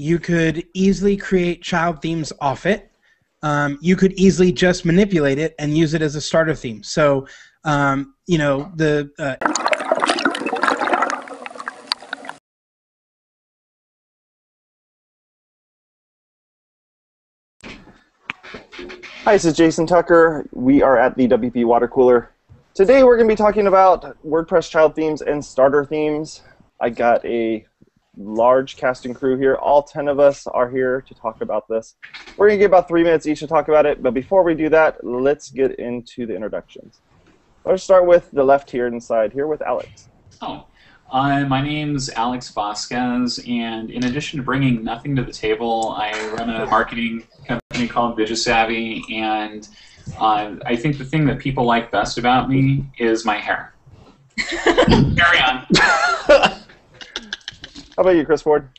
You could easily create child themes off it. Um, you could easily just manipulate it and use it as a starter theme. So, um, you know, the uh, Hi, this is Jason Tucker. We are at the WP Water Cooler. Today we're going to be talking about WordPress child themes and starter themes. I got a large casting crew here. All 10 of us are here to talk about this. We're going to get about three minutes each to talk about it, but before we do that, let's get into the introductions. Let's start with the left here inside here with Alex. Oh, uh, my name's Alex Vasquez, and in addition to bringing nothing to the table, I run a marketing company called Digisavvy, and uh, I think the thing that people like best about me is my hair. Carry on. How about you, Chris Ford?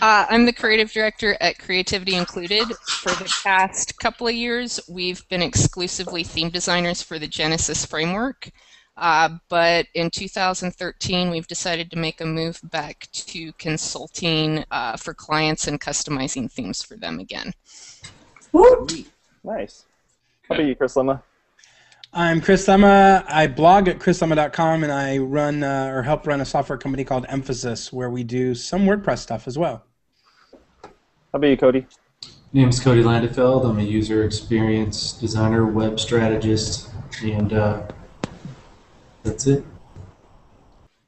Uh, I'm the creative director at Creativity Included. For the past couple of years, we've been exclusively theme designers for the Genesis framework. Uh, but in 2013, we've decided to make a move back to consulting uh, for clients and customizing themes for them again. Nice. How about you, Chris Lema? I'm Chris Lema. I blog at chrislema.com and I run uh, or help run a software company called Emphasys where we do some WordPress stuff as well. How about you, Cody? My name is Cody Landefeld. I'm a user experience designer, web strategist, and uh, that's it.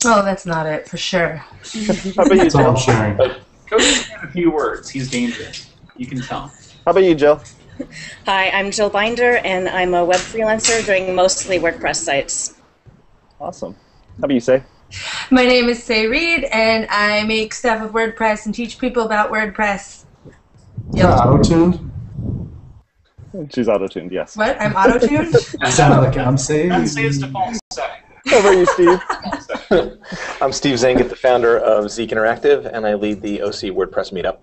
Oh, that's not it for sure. How about you, That's all I'm sharing. Cody's got a few words. He's dangerous. You can tell. How about you, Jill? Hi, I'm Jill Binder, and I'm a web freelancer doing mostly WordPress sites. Awesome. How about you, Sé? My name is Sé Reed, and I make stuff with WordPress and teach people about WordPress. Yeah, auto tuned. She's auto-tuned, yes. What? I'm auto-tuned? Sounded like I'm saying. That's his default setting. How about you, Steve? I'm Steve Zehngut, the founder of Zeek Interactive, and I lead the OC WordPress meetup.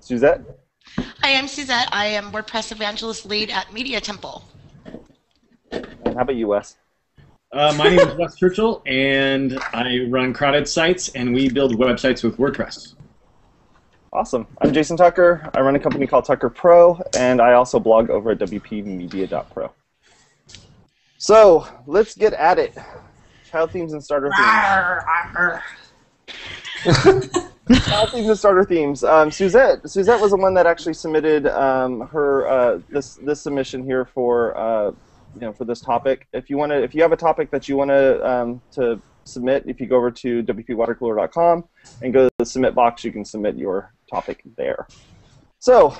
Suzette? Hi, I'm Suzette. I am WordPress Evangelist Lead at Media Temple. And how about you, Wes? Uh, my name is Wes Chyrchel, and I run Crowded Sites, and we build websites with WordPress. Awesome. I'm Jason Tucker. I run a company called Tucker Pro, and I also blog over at wpmedia.pro. So let's get at it. Child themes and starter themes. Themes and starter themes. Um, Suzette, Suzette was the one that actually submitted um, her uh, this this submission here for uh, you know for this topic. If you want to, if you have a topic that you want to um, to submit, if you go over to wpwatercooler.com and go to the submit box, you can submit your topic there. So,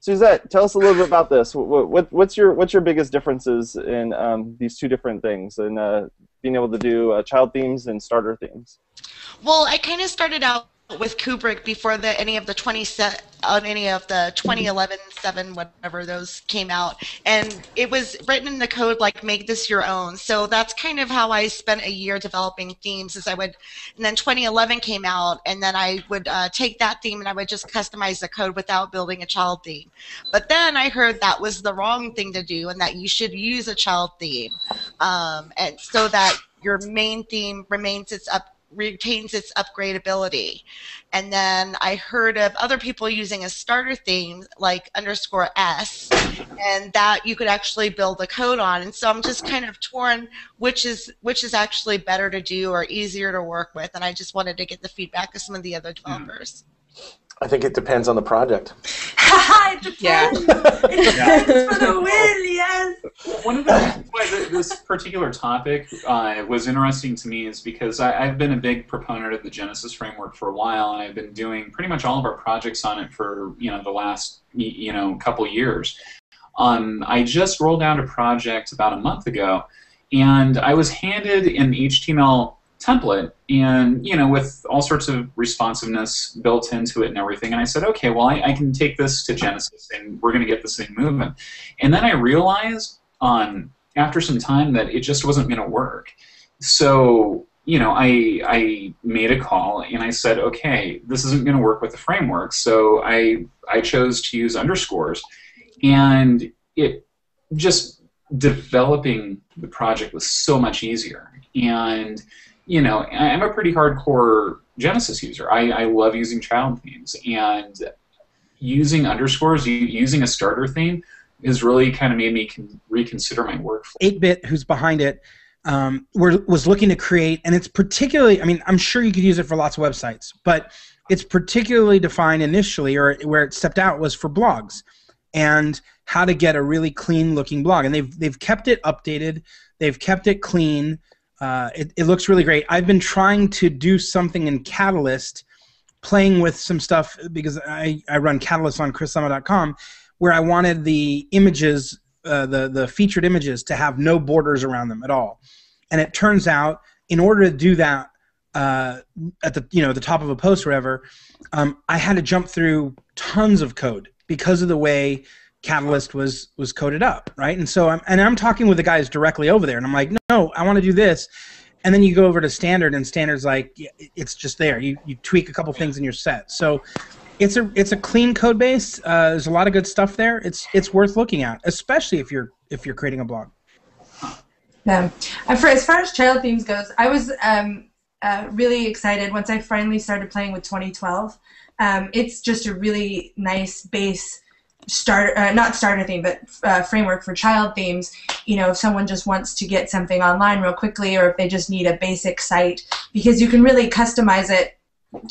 Suzette, tell us a little bit about this. What, what, what's your what's your biggest differences in um, these two different things, and uh, being able to do uh, child themes and starter themes? Well, I kind of started out with Kubrick before the any of the 20 set on any of the 2011 7 whatever those came out. And it was written in the code like make this your own. So that's kind of how i spent a year developing themes as i would and then 2011 came out and then i would uh, take that theme and i would just customize the code without building a child theme. But then i heard that was the wrong thing to do and that you should use a child theme um, and so that your main theme remains its up retains its upgradability. And then I heard of other people using a starter theme like underscore S, and that you could actually build a code on. And so I'm just kind of torn which is which is actually better to do or easier to work with. And I just wanted to get the feedback of some of the other developers. I think it depends on the project. it depends. Yeah. It depends for the win, yes. One of the reasons why this particular topic uh, was interesting to me is because I, I've been a big proponent of the Genesis framework for a while, and I've been doing pretty much all of our projects on it for you know the last you know couple years. Um, I just rolled out a project about a month ago, and I was handed an HTML template. And you know with all sorts of responsiveness built into it and everything. And i said okay well i, I can take this to genesis and we're going to get this thing moving and then i realized on after some time that it just wasn't going to work. So you know i i made a call and i said okay this isn't going to work with the framework. So i i chose to use underscores. And it just developing the project was so much easier. And you know, I'm a pretty hardcore Genesis user. I, I love using child themes, and using underscores, using a starter theme, has really kind of made me con- reconsider my workflow. 8-bit who's behind it um, were, was looking to create and it's particularly i mean i'm sure you could use it for lots of websites but it's particularly defined initially or where it stepped out was for blogs and how to get a really clean looking blog and they've, they've kept it updated they've kept it clean uh, it, it looks really great i've been trying to do something in catalyst playing with some stuff because i, I run catalyst on chrislema.com where i wanted the images uh, the the featured images to have no borders around them at all. And it turns out, in order to do that uh, at the you know the top of a post or whatever, um, I had to jump through tons of code because of the way Catalyst was was coded up, right? And so I'm and I'm talking with the guys directly over there, and I'm like, no, I want to do this. And then you go over to standard, and standard's like, it's just there. You you tweak a couple things in your set. So it's a it's a clean code base. Uh, there's a lot of good stuff there. It's it's worth looking at, especially if you're if you're creating a blog. Yeah. And for as far as child themes goes, I was um, uh, really excited once I finally started playing with 2012. Um, it's just a really nice base start uh, not starter theme but uh, framework for child themes. You know if someone just wants to get something online real quickly or if they just need a basic site because you can really customize it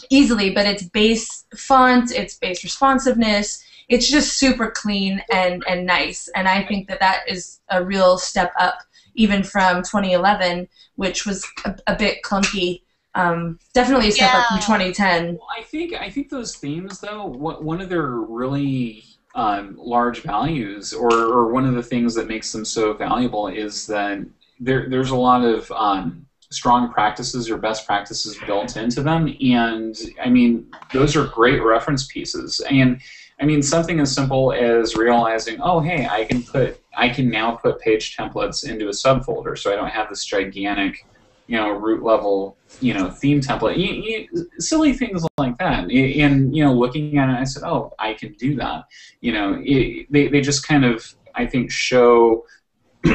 easily but it's base font it's base responsiveness it's just super clean and and nice. And i think that that is a real step up even from 2011 which was a, a bit clunky. Um, definitely a step up from 2010 Well, I think I think those themes though, what, one of their really um, large values, or, or one of the things that makes them so valuable, is that there there's a lot of um, strong practices or best practices built into them, and I mean those are great reference pieces. And I mean something as simple as realizing, oh hey, I can put I can now put page templates into a subfolder, so I don't have this gigantic you know root level you know theme template. You, you, silly things like that. And you know looking at it i said oh i can do that. You know it, they, they just kind of i think show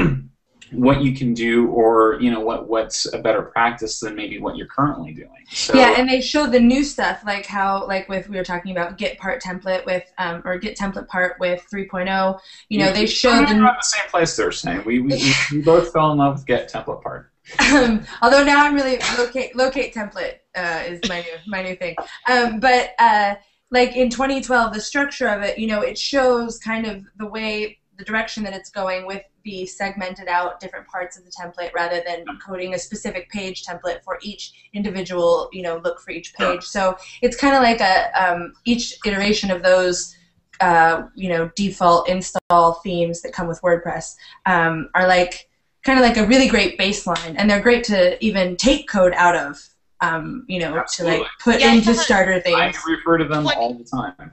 what you can do or you know what what's a better practice than maybe what you're currently doing. So yeah and they show the new stuff like how like with we were talking about get part template with um, or get template part with 3.0 you know they show we're the the same place they're saying. We, we, we, we both fell in love with Get template part um, although now I'm really locate locate template uh, is my new my new thing. Um, but uh, like in 2012, the structure of it, you know, it shows kind of the way the direction that it's going with the segmented out different parts of the template rather than coding a specific page template for each individual, you know, look for each page. So it's kind of like a um, each iteration of those. Uh, you know, default install themes that come with WordPress um, are like kind of like a really great baseline, and they're great to even take code out of. Um, you know, Absolutely. to like put Yeah, into starter things. i refer to them What- all the time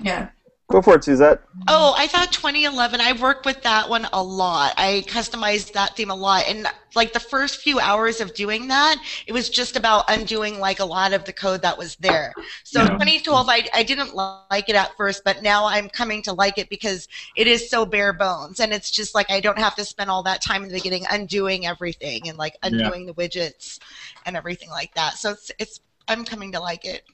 Yeah. Go for it, Suzette. Oh, I thought 2011. I worked with that one a lot. I customized that theme a lot, and like the first few hours of doing that, it was just about undoing like a lot of the code that was there. So Yeah. 2012, I I didn't like it at first, but now I'm coming to like it because it is so bare bones, and it's just like I don't have to spend all that time in the beginning undoing everything and like undoing the widgets and everything like that. So it's it's I'm coming to like it.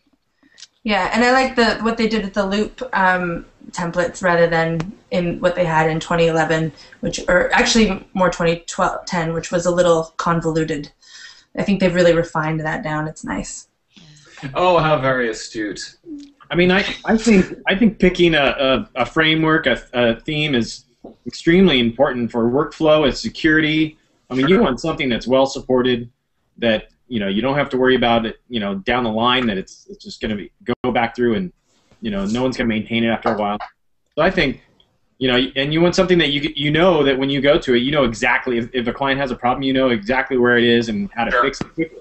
Yeah, and I like the what they did with the loop um, templates rather than in what they had in 2011, which or actually more 2010, which was a little convoluted. I think they've really refined that down. It's nice. oh how very astute I mean, I, I think I think picking a, a, a framework, a, a theme is extremely important for workflow and security. I mean, you want something that's well supported, that you know you don't have to worry about it, you know, down the line that it's it's just going to be go back through and you know no one's going to maintain it after a while. So I think you know, and you want something that you you know that when you go to it, you know exactly if, if a client has a problem, you know exactly where it is and how to Sure. fix it quickly.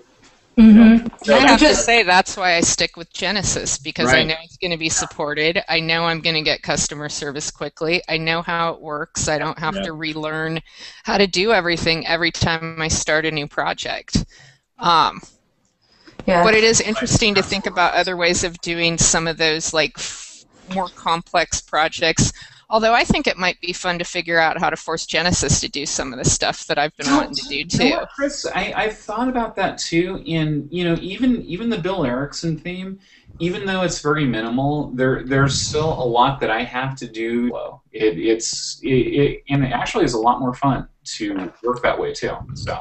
Mm-hmm. So I And have to say that's why I stick with Genesis because I know it's going to be supported. I know I'm going to get customer service quickly. I know how it works. I don't have Yeah. to relearn how to do everything every time I start a new project. Um, Yeah. but it is interesting to think about other ways of doing some of those like f- more complex projects. Although I think it might be fun to figure out how to force Genesis to do some of the stuff that I've been wanting to do You know too. what, Chris, I, I've thought about that too. In you know, even even the Bill Erickson theme, even though it's very minimal, there there's still a lot that I have to do. It, it's it, it and it actually is a lot more fun to work that way too. So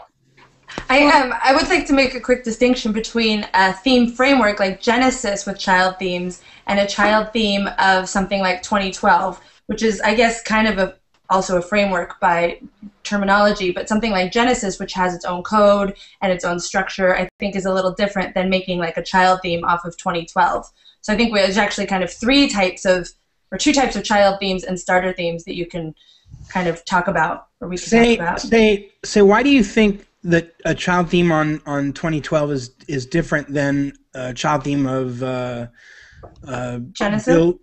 I um I would like to make a quick distinction between a theme framework like Genesis with child themes and a child theme of something like 2012, which is I guess kind of a also a framework by terminology, but something like Genesis, which has its own code and its own structure, I think is a little different than making like a child theme off of 2012. So I think there's actually kind of three types of or two types of child themes and starter themes that you can kind of talk about or we can Sé, talk about. Sé, Sé, why do you think that a child theme on, on 2012 is is different than a child theme of uh, uh,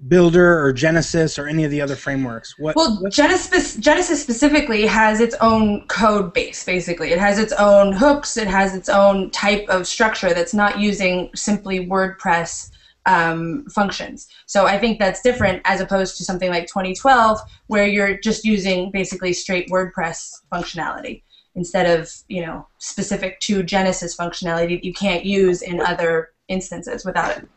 Builder or Genesis or any of the other frameworks? What? Well, Genesis, Genesis specifically has its own code base, basically. It has its own hooks, it has its own type of structure that's not using simply WordPress um, functions. So I think that's different as opposed to something like 2012, where you're just using basically straight WordPress functionality instead of, you know, specific to Genesis functionality that you can't use in other instances without it.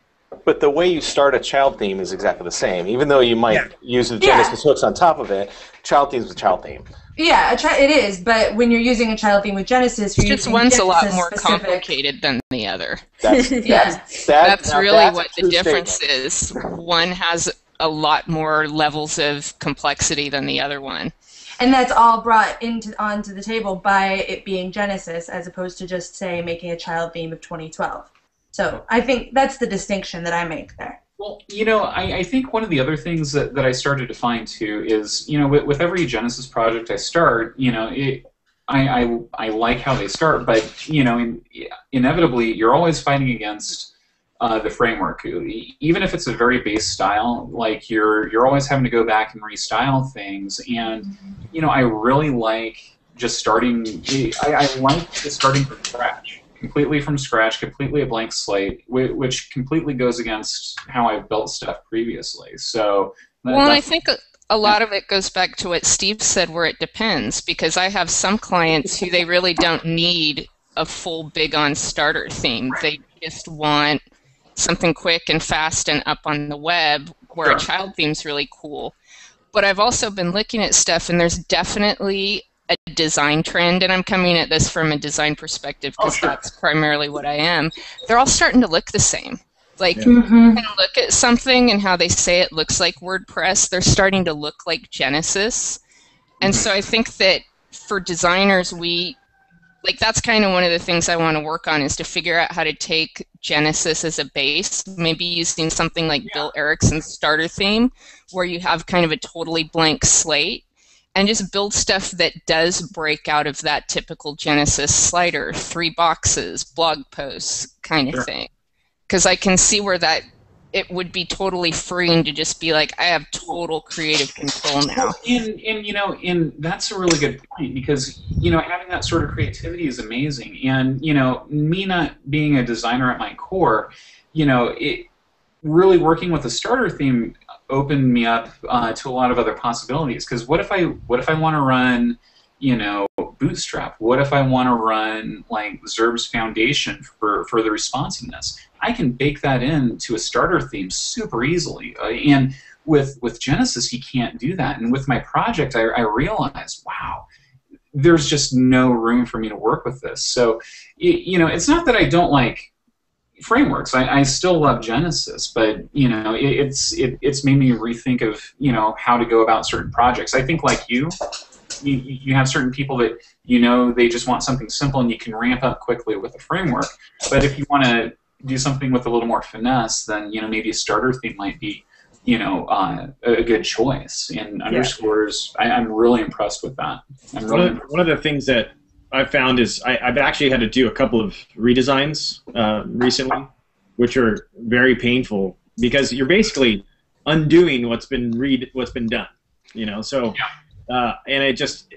But the way you start a child theme is exactly the same. Even though you might Yeah. use the Yeah. Genesis hooks on top of it, child theme's a child theme. Yeah, a chi- it is, but when you're using a child theme with Genesis, you're Just using one's a lot more specific- complicated than the other. That's Yeah. that's, that, That's really that's what the difference statement. is. One has a lot more levels of complexity than the other one. And that's all brought into onto the table by it being Genesis, as opposed to just say making a child theme of 2012. So I think that's the distinction that I make there. Well, you know, I, I think one of the other things that, that I started to find too is, you know, with, with every Genesis project I start, you know, it, I, I, I like how they start, but, you know, in, inevitably you're always fighting against uh, the framework. Even if it's a very base style, like you're, you're always having to go back and restyle things. And, you know, I really like just starting, I, I like just starting from scratch completely from scratch, completely a blank slate, whi- which completely goes against how I've built stuff previously. So, Well, I think a- a lot of it goes back to what Steve said, where it depends, because I have some clients who they really don't need a full big on starter theme. They just want something quick and fast and up on the web, where a Sure. child theme's really cool. But I've also been looking at stuff, and there's definitely a design trend, and I'm coming at this from a design perspective Oh, because sure. that's primarily what I am. They're all starting to look the same. Like Mm-hmm. can look at something and how they say it looks like WordPress, they're starting to look like Genesis. And so I think that for designers, we like that's kind of one of the things I want to work on is to figure out how to take Genesis as a base, maybe using something like Bill Erickson's starter theme, where you have kind of a totally blank slate, and just build stuff that does break out of that typical Genesis slider, three boxes, blog posts kind of Sure. thing because I can see where that it would be totally freeing to just be like, I have total creative control now. And, and you know, and that's a really good point because you know having that sort of creativity is amazing. And you know, me not being a designer at my core, you know, it really working with a starter theme opened me up uh, to a lot of other possibilities. Because what if I what if I want to run, you know, Bootstrap? What if I want to run like Zurb's Foundation for for the responsiveness? I can bake that into a starter theme super easily, uh, and with with Genesis, you can't do that. And with my project, I, I realized, wow, there's just no room for me to work with this. So, you know, it's not that I don't like frameworks. I, I still love Genesis, but you know, it, it's it, it's made me rethink of you know how to go about certain projects. I think like you, you, you have certain people that you know they just want something simple and you can ramp up quickly with a framework. But if you want to do something with a little more finesse, then you know maybe a starter theme might be you know uh, a good choice. And underscores, I, I'm really impressed with that. I'm One really of, one of the things that I found is I, I've actually had to do a couple of redesigns uh, recently, which are very painful because you're basically undoing what's been read what's been done. You know, so uh, and it just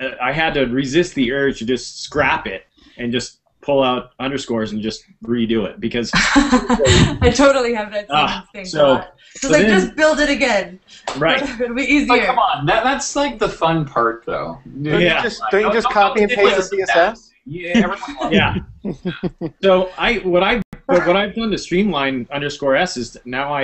uh, I had to resist the urge to just scrap it and just pull out underscores and just redo it because I totally have that same Ah, instinct. so- a so like then- just build it again. right. It'll be Oh, easier. come on, that, that's like the fun part, though. Don't Yeah. you just don't you just copy and paste the CSS? Yeah, everyone loves yeah. so I what I but what I've done to streamline underscore s is now I